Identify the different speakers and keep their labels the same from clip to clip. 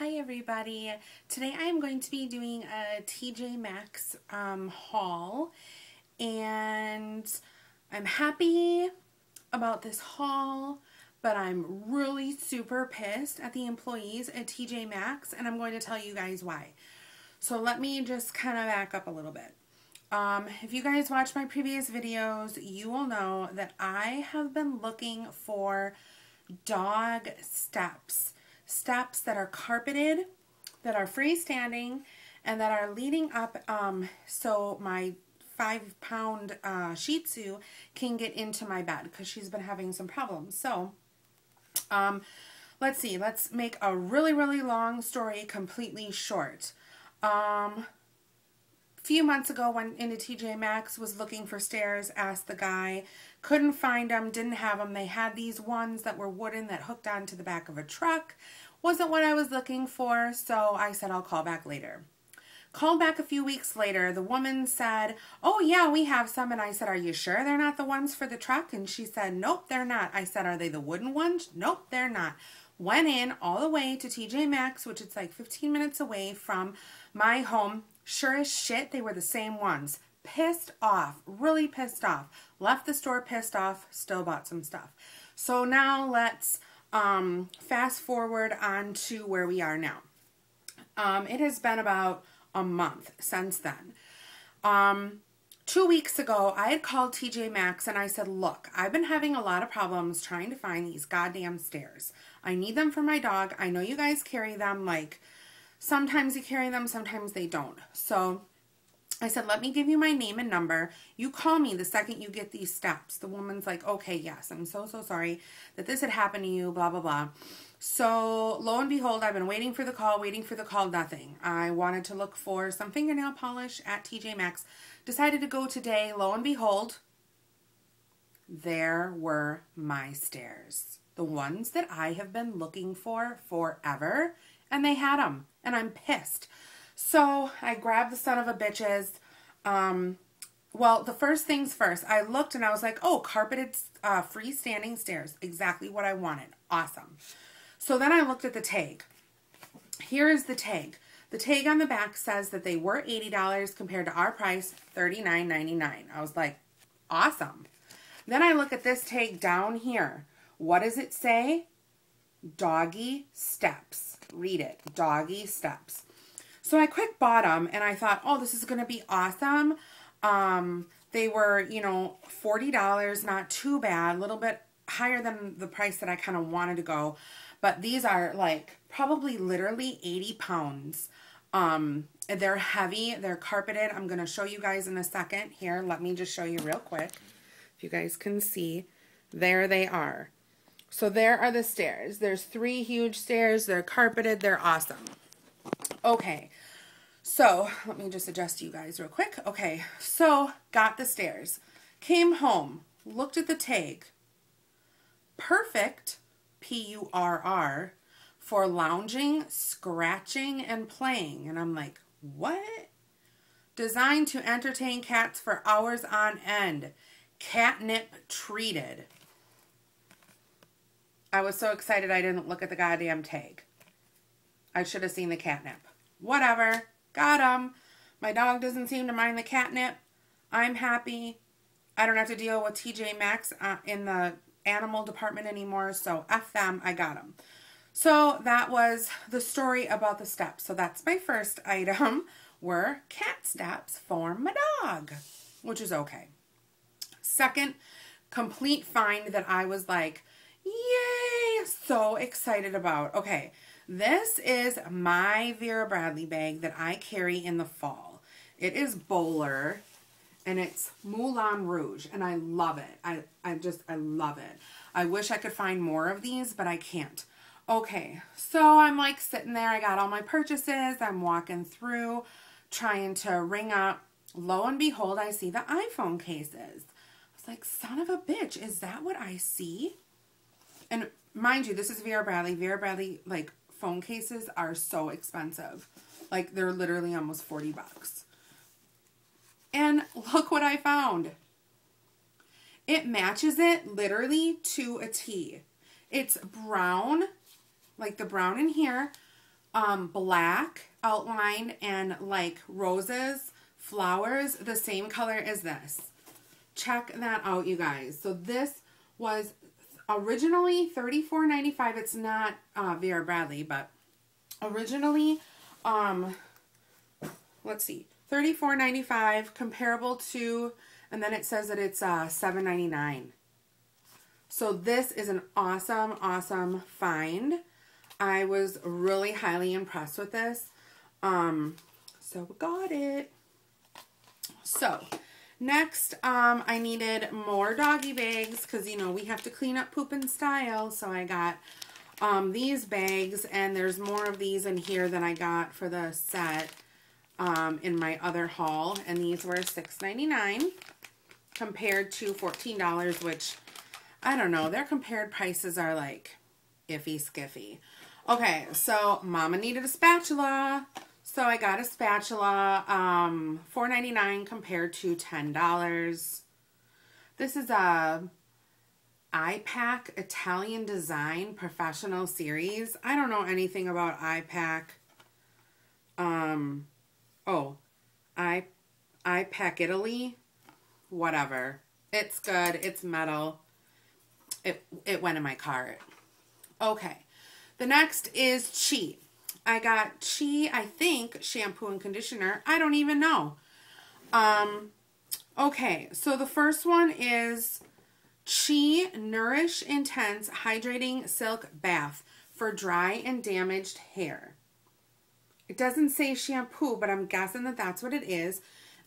Speaker 1: Hi everybody. Today I am going to be doing a TJ Maxx um, haul and I'm happy about this haul but I'm really super pissed at the employees at TJ Maxx and I'm going to tell you guys why. So let me just kind of back up a little bit. Um, if you guys watch my previous videos, you will know that I have been looking for dog steps steps that are carpeted, that are freestanding, and that are leading up um, so my five pound uh, Shih Tzu can get into my bed because she's been having some problems. So, um, let's see, let's make a really, really long story completely short. Um, few months ago went into TJ Maxx, was looking for stairs, asked the guy, couldn't find them, didn't have them. They had these ones that were wooden that hooked onto the back of a truck. Wasn't what I was looking for, so I said I'll call back later. Called back a few weeks later, the woman said, oh yeah, we have some. And I said, are you sure they're not the ones for the truck? And she said, nope, they're not. I said, are they the wooden ones? Nope, they're not. Went in all the way to TJ Maxx, which is like 15 minutes away from my home Sure as shit, they were the same ones. Pissed off, really pissed off. Left the store pissed off, still bought some stuff. So now let's um, fast forward on to where we are now. Um, it has been about a month since then. Um, two weeks ago, I had called TJ Maxx and I said, Look, I've been having a lot of problems trying to find these goddamn stairs. I need them for my dog. I know you guys carry them like Sometimes you carry them, sometimes they don't. So I said, let me give you my name and number. You call me the second you get these steps. The woman's like, okay, yes, I'm so, so sorry that this had happened to you, blah, blah, blah. So lo and behold, I've been waiting for the call, waiting for the call, nothing. I wanted to look for some fingernail polish at TJ Maxx. Decided to go today, lo and behold, there were my stairs. The ones that I have been looking for forever and they had them, and I'm pissed. So I grabbed the son of a bitches. Um, well, the first things first, I looked and I was like, oh, carpeted uh, freestanding stairs. Exactly what I wanted. Awesome. So then I looked at the tag. Here is the tag. The tag on the back says that they were $80 compared to our price, $39.99. I was like, awesome. Then I look at this tag down here. What does it say? Doggie Steps read it, Doggie Steps. So I quick bought them and I thought, oh, this is going to be awesome. Um, they were, you know, $40, not too bad, a little bit higher than the price that I kind of wanted to go. But these are like probably literally 80 pounds. Um, they're heavy, they're carpeted. I'm going to show you guys in a second. Here, let me just show you real quick. If you guys can see, there they are. So there are the stairs. There's three huge stairs. They're carpeted. They're awesome. Okay. So let me just adjust you guys real quick. Okay. So got the stairs. Came home. Looked at the tag. Perfect. P-U-R-R for lounging, scratching, and playing. And I'm like, what? Designed to entertain cats for hours on end. Catnip treated. I was so excited I didn't look at the goddamn tag. I should have seen the catnip. Whatever. Got him. My dog doesn't seem to mind the catnip. I'm happy. I don't have to deal with TJ Maxx uh, in the animal department anymore, so F them, I got them. So that was the story about the steps. So that's my first item were cat steps for my dog, which is okay. Second complete find that I was like! So excited about. Okay, this is my Vera Bradley bag that I carry in the fall. It is Bowler and it's Moulin Rouge and I love it. I, I just, I love it. I wish I could find more of these, but I can't. Okay, so I'm like sitting there. I got all my purchases. I'm walking through trying to ring up. Lo and behold, I see the iPhone cases. I was like, son of a bitch, is that what I see? And mind you, this is Vera Bradley. Vera Bradley, like, phone cases are so expensive. Like, they're literally almost 40 bucks. And look what I found. It matches it literally to a T. It's brown, like the brown in here, um, black outline and like roses, flowers, the same color as this. Check that out, you guys. So this was originally $34.95. It's not uh, Vera Bradley, but originally, um, let's see, $34.95 comparable to, and then it says that it's uh, $7.99. So this is an awesome, awesome find. I was really highly impressed with this. Um, so we got it. So next, um, I needed more doggy bags because, you know, we have to clean up poop and style. So I got um, these bags and there's more of these in here than I got for the set um, in my other haul. And these were $6.99 compared to $14, which I don't know. Their compared prices are like iffy skiffy. Okay, so mama needed a spatula. So I got a spatula, um, $4.99 compared to $10. This is a iPac Italian Design Professional Series. I don't know anything about iPac. Um, oh, I, iPac Italy. Whatever. It's good. It's metal. It, it went in my cart. Okay. The next is Chi. I got Chi, I think, shampoo and conditioner. I don't even know. Um, okay, so the first one is Chi Nourish Intense Hydrating Silk Bath for dry and damaged hair. It doesn't say shampoo, but I'm guessing that that's what it is.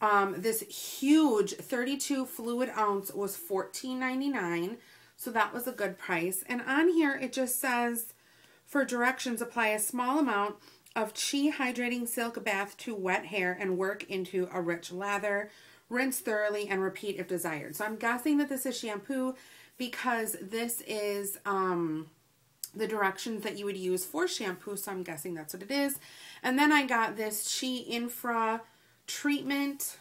Speaker 1: Um, this huge 32 fluid ounce was $14.99, so that was a good price. And on here, it just says for directions, apply a small amount of Chi Hydrating Silk Bath to wet hair and work into a rich lather. Rinse thoroughly and repeat if desired. So I'm guessing that this is shampoo because this is um, the directions that you would use for shampoo. So I'm guessing that's what it is. And then I got this Chi Infra treatment.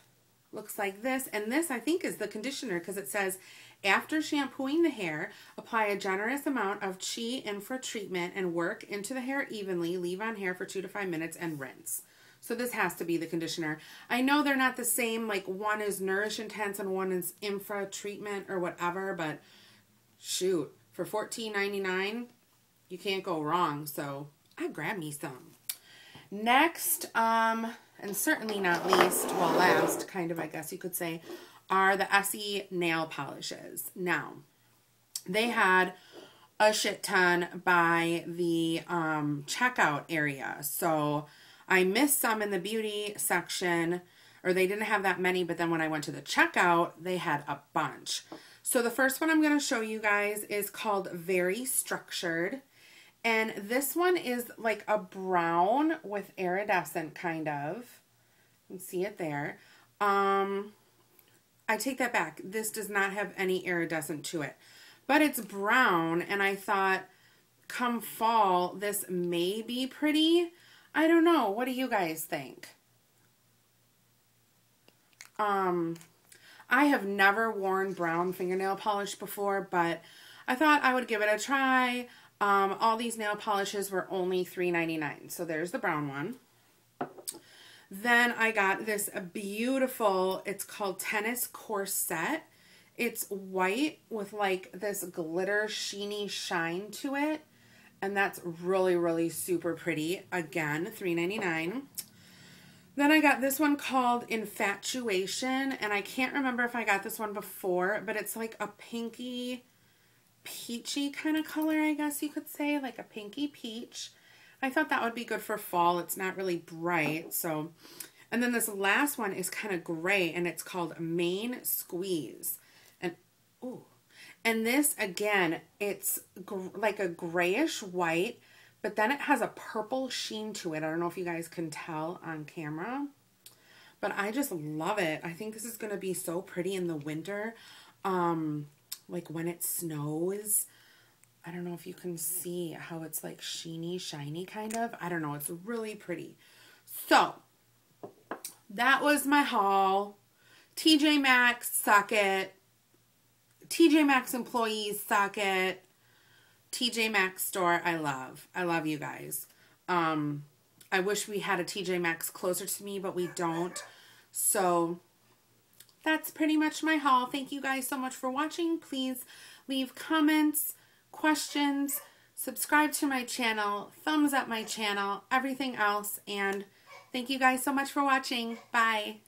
Speaker 1: Looks like this. And this I think is the conditioner because it says after shampooing the hair, apply a generous amount of Chi Infra treatment and work into the hair evenly. Leave on hair for two to five minutes and rinse. So this has to be the conditioner. I know they're not the same, like one is Nourish Intense and one is Infra treatment or whatever, but shoot, for $14.99, you can't go wrong. So I grab me some. Next, um, and certainly not least, well, last, kind of, I guess you could say, are the Essie nail polishes. Now, they had a shit ton by the um, checkout area. So I missed some in the beauty section, or they didn't have that many, but then when I went to the checkout, they had a bunch. So the first one I'm going to show you guys is called Very Structured. And this one is like a brown with iridescent kind of. You can see it there. Um, I take that back. This does not have any iridescent to it. But it's brown, and I thought, come fall, this may be pretty. I don't know. What do you guys think? Um, I have never worn brown fingernail polish before, but I thought I would give it a try. Um, all these nail polishes were only $3.99. So there's the brown one. Then I got this beautiful, it's called Tennis Corset. It's white with like this glitter sheeny shine to it. And that's really, really super pretty. Again, $3.99. Then I got this one called Infatuation. And I can't remember if I got this one before, but it's like a pinky, peachy kind of color, I guess you could say. Like a pinky peach. I thought that would be good for fall. It's not really bright. So, and then this last one is kind of gray and it's called Main Squeeze. And, oh, and this again, it's like a grayish white, but then it has a purple sheen to it. I don't know if you guys can tell on camera, but I just love it. I think this is going to be so pretty in the winter. Um, like when it snows I don't know if you can see how it's like sheeny, shiny kind of. I don't know. It's really pretty. So, that was my haul. TJ Maxx, suck it. TJ Maxx employees, suck it. TJ Maxx store, I love. I love you guys. Um, I wish we had a TJ Maxx closer to me, but we don't. So that's pretty much my haul. Thank you guys so much for watching. Please leave comments, questions, subscribe to my channel, thumbs up my channel, everything else. And thank you guys so much for watching. Bye.